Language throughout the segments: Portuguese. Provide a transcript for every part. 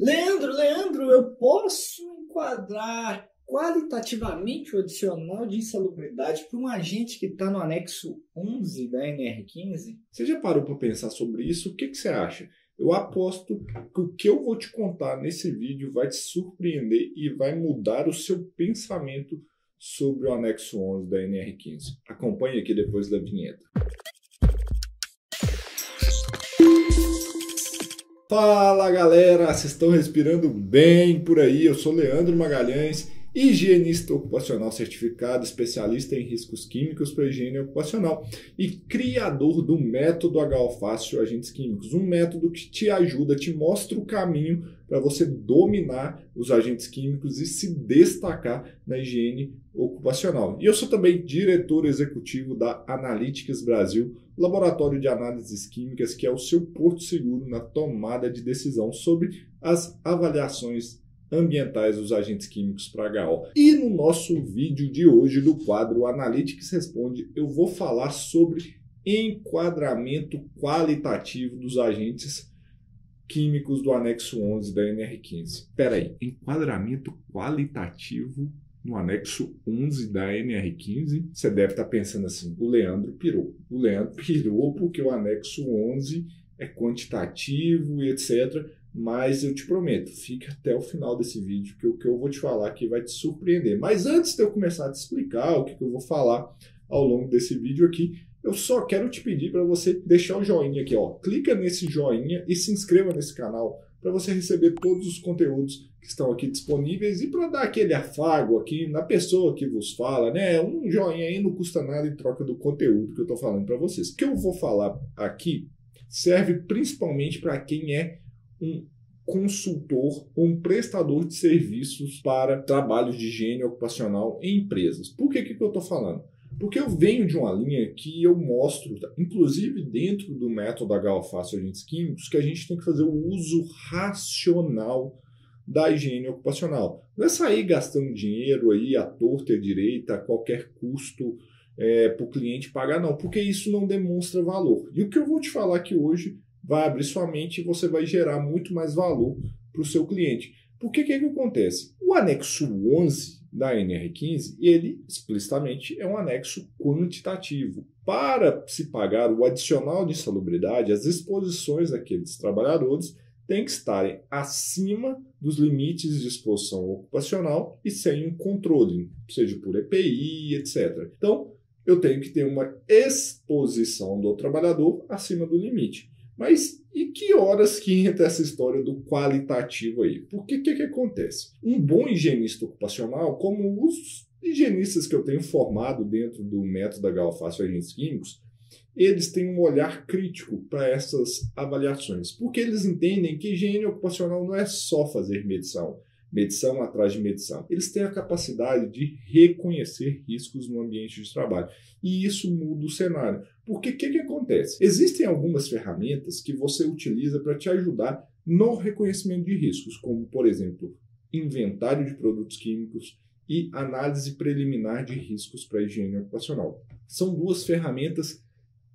Leandro, Leandro, eu posso enquadrar qualitativamente o adicional de insalubridade para um agente que está no anexo 11 da NR15? Você já parou para pensar sobre isso? O que, que você acha? Eu aposto que o que eu vou te contar nesse vídeo vai te surpreender e vai mudar o seu pensamento sobre o anexo 11 da NR15. Acompanhe aqui depois da vinheta. Fala galera, vocês estão respirando bem por aí? Eu sou Leandro Magalhães, higienista ocupacional certificado, especialista em riscos químicos para higiene ocupacional e criador do método HO Fácil Agentes Químicos, um método que te ajuda, te mostra o caminho para você dominar os agentes químicos e se destacar na higiene ocupacional. E eu sou também diretor executivo da Analytics Brasil, laboratório de análises químicas que é o seu porto seguro na tomada de decisão sobre as avaliações ambientais dos agentes químicos para HO. E no nosso vídeo de hoje do quadro Analytics Responde, eu vou falar sobre enquadramento qualitativo dos agentes químicos do anexo 11 da NR15. Espera aí, enquadramento qualitativo no anexo 11 da NR15, você deve estar pensando assim: o Leandro pirou. O Leandro pirou porque o anexo 11 é quantitativo e etc. Mas eu te prometo, fica até o final desse vídeo, que o que eu vou te falar aqui vai te surpreender. Mas antes de eu começar a te explicar o que eu vou falar ao longo desse vídeo aqui, eu só quero te pedir para você deixar o joinha aqui, ó. Clica nesse joinha e se inscreva nesse canal para você receber todos os conteúdos que estão aqui disponíveis e para dar aquele afago aqui na pessoa que vos fala, né? Um joinha aí não custa nada em troca do conteúdo que eu estou falando para vocês. O que eu vou falar aqui serve principalmente para quem é um consultor ou um prestador de serviços para trabalhos de higiene ocupacional em empresas. Por que, que eu estou falando? Porque eu venho de uma linha que eu mostro, inclusive dentro do método HO Fácil Agentes Químicos, que a gente tem que fazer o uso racional da higiene ocupacional. Não é sair gastando dinheiro aí à torta e à direita, a qualquer custo é, para o cliente pagar, não, porque isso não demonstra valor. E o que eu vou te falar aqui hoje vai abrir sua mente e você vai gerar muito mais valor para o seu cliente. Porque que, que acontece? O anexo 11 da NR15, ele explicitamente é um anexo quantitativo. Para se pagar o adicional de insalubridade, as exposições daqueles trabalhadores têm que estarem acima dos limites de exposição ocupacional e sem um controle, seja por EPI, etc. Então, eu tenho que ter uma exposição do trabalhador acima do limite. Mas e que horas que entra essa história do qualitativo aí? Porque o que, que acontece? Um bom higienista ocupacional, como os higienistas que eu tenho formado dentro do método da Galfaço Agentes Químicos, eles têm um olhar crítico para essas avaliações, porque eles entendem que higiene ocupacional não é só fazer medição, medição atrás de medição. Eles têm a capacidade de reconhecer riscos no ambiente de trabalho. E isso muda o cenário. Porque o que, que acontece? Existem algumas ferramentas que você utiliza para te ajudar no reconhecimento de riscos, como, por exemplo, inventário de produtos químicos e análise preliminar de riscos para a higiene ocupacional. São duas ferramentas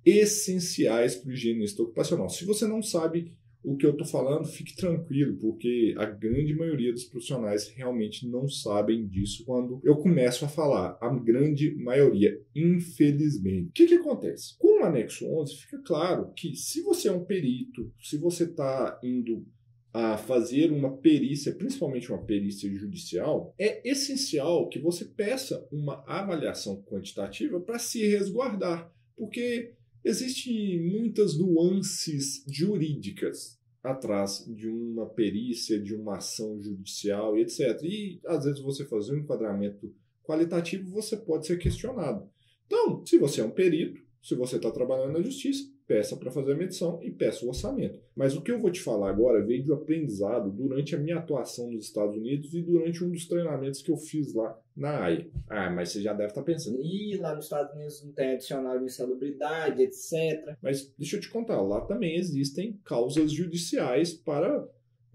essenciais para o higienista ocupacional. Se você não sabe o que eu estou falando, fique tranquilo, porque a grande maioria dos profissionais realmente não sabem disso quando eu começo a falar. A grande maioria, infelizmente. O que, que acontece? Com o anexo 11, fica claro que se você é um perito, se você está indo a fazer uma perícia, principalmente uma perícia judicial, é essencial que você peça uma avaliação quantitativa para se resguardar, porque Existem muitas nuances jurídicas atrás de uma perícia, de uma ação judicial e etc. E às vezes você fazer um enquadramento qualitativo, você pode ser questionado. Então, se você é um perito, se você está trabalhando na justiça, peça para fazer a medição e peça o orçamento. Mas o que eu vou te falar agora veio do aprendizado durante a minha atuação nos Estados Unidos e durante um dos treinamentos que eu fiz lá na AIA. Ah, mas você já deve estar tá pensando. Ih, lá nos Estados Unidos não tem adicional de insalubridade, etc. Mas deixa eu te contar, lá também existem causas judiciais para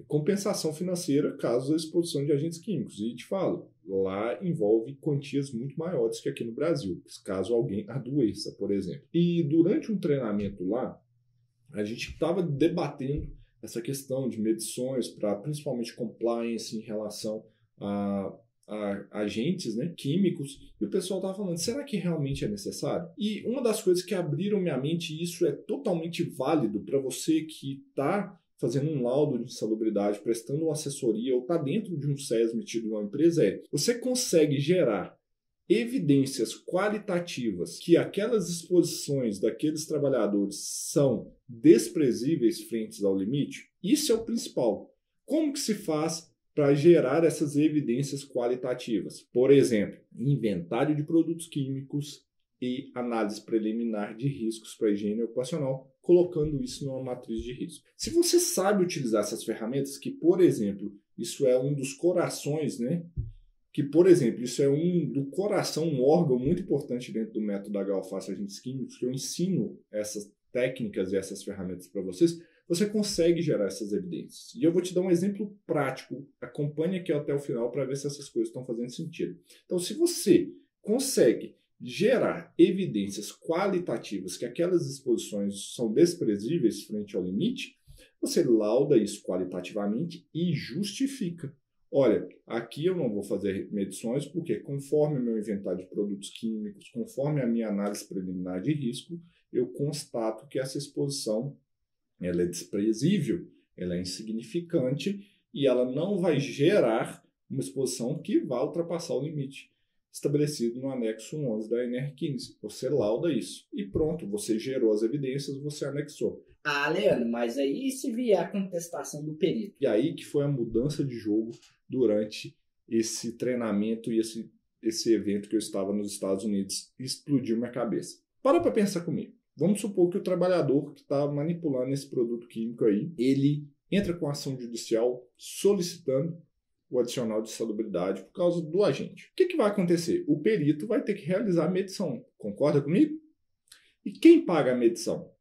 compensação financeira caso a exposição de agentes químicos. E te falo, lá envolve quantias muito maiores que aqui no Brasil, caso alguém adoeça, por exemplo. E durante um treinamento lá, a gente estava debatendo essa questão de medições para principalmente compliance em relação a, a, agentes né, químicos, e o pessoal estava falando, será que realmente é necessário? E uma das coisas que abriram minha mente, e isso é totalmente válido para você que está fazendo um laudo de insalubridade, prestando uma assessoria ou está dentro de um SES metido em uma empresa, é você consegue gerar evidências qualitativas que aquelas exposições daqueles trabalhadores são desprezíveis frente ao limite, isso é o principal. Como que se faz para gerar essas evidências qualitativas? Por exemplo, inventário de produtos químicos e análise preliminar de riscos para a higiene ocupacional, colocando isso numa matriz de risco. Se você sabe utilizar essas ferramentas, que, por exemplo, isso é um dos corações né, que, por exemplo, isso é um do coração, um órgão muito importante dentro do método da Galface Agentes Químicos, que eu ensino essas técnicas e essas ferramentas para vocês, você consegue gerar essas evidências. E eu vou te dar um exemplo prático. Acompanhe aqui até o final para ver se essas coisas estão fazendo sentido. Então, se você consegue gerar evidências qualitativas que aquelas exposições são desprezíveis frente ao limite, você lauda isso qualitativamente e justifica. Olha, aqui eu não vou fazer medições porque, conforme meu inventário de produtos químicos, conforme a minha análise preliminar de risco, eu constato que essa exposição ela é desprezível, ela é insignificante e ela não vai gerar uma exposição que vá ultrapassar o limite estabelecido no anexo 11 da NR15. Você lauda isso e pronto, você gerou as evidências, você anexou. Ah, Leandro, mas aí se vier a contestação do perito? E aí que foi a mudança de jogo durante esse treinamento e esse, esse evento que eu estava nos Estados Unidos. Explodiu minha cabeça. Para para pensar comigo. Vamos supor que o trabalhador que está manipulando esse produto químico aí, ele entra com ação judicial solicitando o adicional de salubridade por causa do agente. O que, que vai acontecer? O perito vai ter que realizar a medição. Concorda comigo? E quem paga a medição?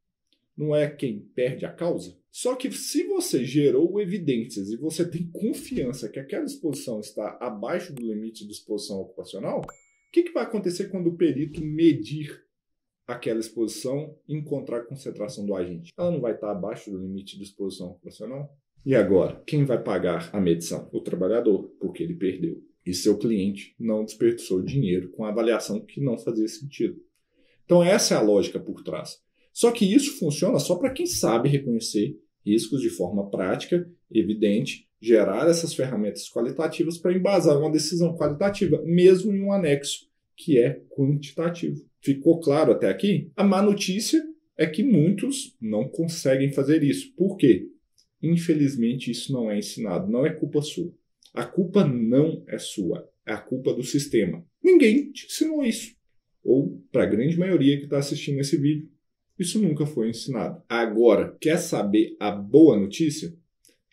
Não é quem perde a causa? Só que se você gerou evidências e você tem confiança que aquela exposição está abaixo do limite de exposição ocupacional, o que, que vai acontecer quando o perito medir aquela exposição e encontrar a concentração do agente? Ela não vai estar abaixo do limite de exposição ocupacional? E agora, quem vai pagar a medição? O trabalhador, porque ele perdeu. E seu cliente não desperdiçou dinheiro com a avaliação que não fazia sentido. Então, essa é a lógica por trás. Só que isso funciona só para quem sabe reconhecer riscos de forma prática, evidente, gerar essas ferramentas qualitativas para embasar uma decisão qualitativa, mesmo em um anexo que é quantitativo. Ficou claro até aqui? A má notícia é que muitos não conseguem fazer isso. Por quê? Infelizmente, isso não é ensinado. Não é culpa sua. A culpa não é sua. É a culpa do sistema. Ninguém te ensinou isso. Ou, para a grande maioria que está assistindo esse vídeo, isso nunca foi ensinado. Agora, quer saber a boa notícia?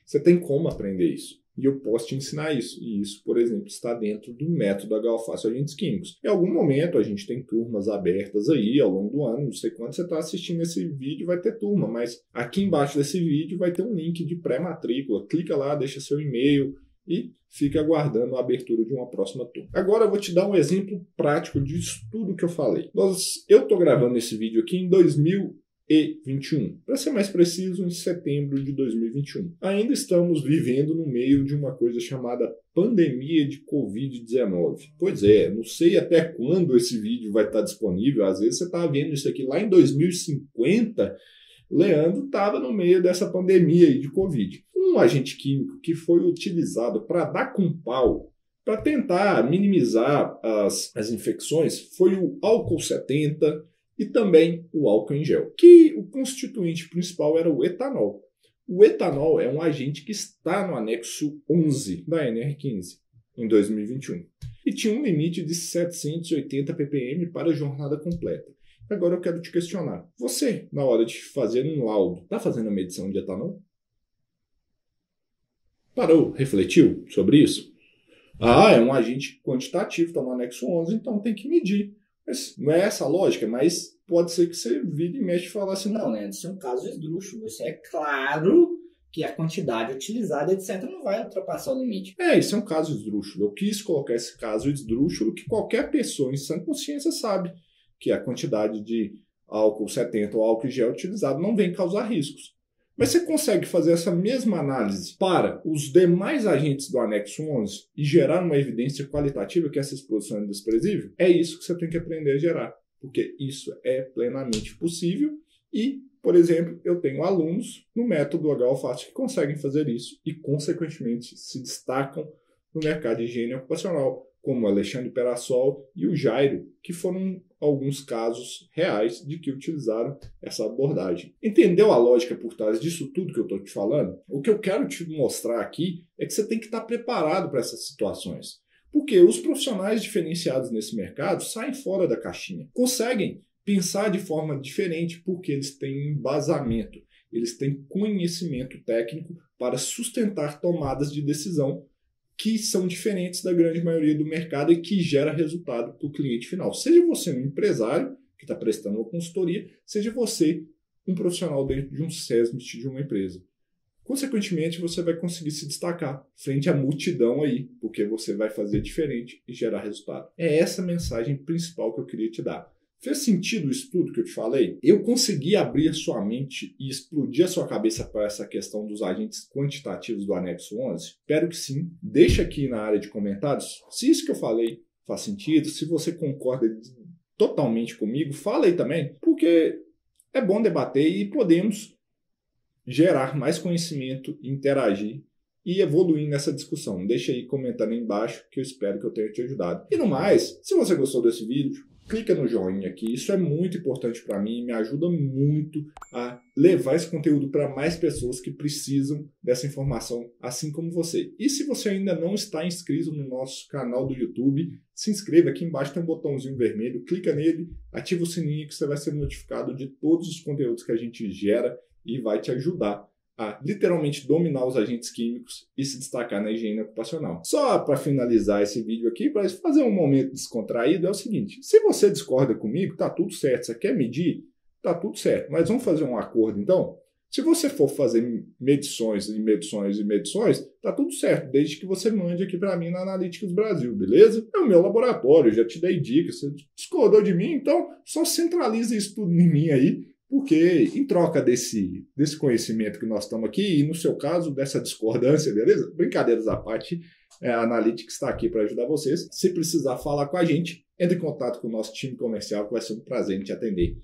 Você tem como aprender isso. E eu posso te ensinar isso. E isso, por exemplo, está dentro do método Galfácio Agentes Químicos. Em algum momento a gente tem turmas abertas aí ao longo do ano. Não sei quando você está assistindo esse vídeo, vai ter turma, mas aqui embaixo desse vídeo vai ter um link de pré-matrícula. Clica lá, deixa seu e-mail e fica aguardando a abertura de uma próxima turma. Agora eu vou te dar um exemplo prático disso tudo que eu falei. Nós, eu estou gravando esse vídeo aqui em 2021, para ser mais preciso, em setembro de 2021. Ainda estamos vivendo no meio de uma coisa chamada pandemia de Covid-19. Pois é, não sei até quando esse vídeo vai estar disponível. Às vezes você está vendo isso aqui lá em 2050. Leandro estava no meio dessa pandemia de Covid um agente químico que foi utilizado para dar com pau, para tentar minimizar as, as infecções, foi o álcool 70 e também o álcool em gel, que o constituinte principal era o etanol. O etanol é um agente que está no anexo 11 da NR15 em 2021 e tinha um limite de 780 ppm para a jornada completa. Agora eu quero te questionar. Você, na hora de fazer um laudo, está fazendo a medição de etanol? Parou, refletiu sobre isso? Ah, é um agente quantitativo, está no anexo 11, então tem que medir. Não é essa a lógica, mas pode ser que você vire e mexe e fale assim, não, né? Isso é um caso esdrúxulo. Isso é claro que a quantidade utilizada, etc., não vai ultrapassar o limite. É, isso é um caso esdrúxulo. Eu quis colocar esse caso esdrúxulo que qualquer pessoa em sã consciência sabe que a quantidade de álcool 70 ou álcool gel utilizado não vem causar riscos. Mas você consegue fazer essa mesma análise para os demais agentes do anexo 11 e gerar uma evidência qualitativa que essa exposição é desprezível? É isso que você tem que aprender a gerar, porque isso é plenamente possível e, por exemplo, eu tenho alunos no método H-Alfast que conseguem fazer isso e, consequentemente, se destacam no mercado de higiene ocupacional, como Alexandre Perassol e o Jairo, que foram alguns casos reais de que utilizaram essa abordagem. Entendeu a lógica por trás disso tudo que eu estou te falando? O que eu quero te mostrar aqui é que você tem que estar preparado para essas situações. Porque os profissionais diferenciados nesse mercado saem fora da caixinha, conseguem pensar de forma diferente porque eles têm embasamento, eles têm conhecimento técnico para sustentar tomadas de decisão que são diferentes da grande maioria do mercado e que gera resultado para o cliente final. Seja você um empresário que está prestando uma consultoria, seja você um profissional dentro de um SESMIT de uma empresa. Consequentemente, você vai conseguir se destacar frente à multidão aí, porque você vai fazer diferente e gerar resultado. É essa mensagem principal que eu queria te dar. Fez sentido isso tudo que eu te falei? Eu consegui abrir a sua mente e explodir a sua cabeça para essa questão dos agentes quantitativos do anexo 11? Espero que sim. Deixa aqui na área de comentários se isso que eu falei faz sentido, se você concorda totalmente comigo, fala aí também, porque é bom debater e podemos gerar mais conhecimento, interagir e evoluir nessa discussão. Deixa aí comentando aí embaixo que eu espero que eu tenha te ajudado. E no mais, se você gostou desse vídeo, clica no joinha aqui, isso é muito importante para mim, me ajuda muito a levar esse conteúdo para mais pessoas que precisam dessa informação, assim como você. E se você ainda não está inscrito no nosso canal do YouTube, se inscreva aqui embaixo tem um botãozinho vermelho, clica nele, ativa o sininho que você vai ser notificado de todos os conteúdos que a gente gera e vai te ajudar a literalmente dominar os agentes químicos e se destacar na higiene ocupacional. Só para finalizar esse vídeo aqui, para fazer um momento descontraído, é o seguinte: se você discorda comigo, tá tudo certo. Você quer medir? Tá tudo certo. Mas vamos fazer um acordo então? Se você for fazer medições e medições e medições, tá tudo certo, desde que você mande aqui para mim na Analytics Brasil, beleza? É o meu laboratório, já te dei dicas, você discordou de mim, então só centraliza isso tudo em mim aí porque em troca desse, desse conhecimento que nós estamos aqui, e no seu caso, dessa discordância, beleza? Brincadeiras à parte, é, a Analytics está aqui para ajudar vocês. Se precisar falar com a gente, entre em contato com o nosso time comercial, que vai ser um prazer em te atender.